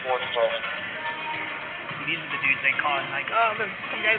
sports pro. These are the dudes they call and like, oh, there's some guys.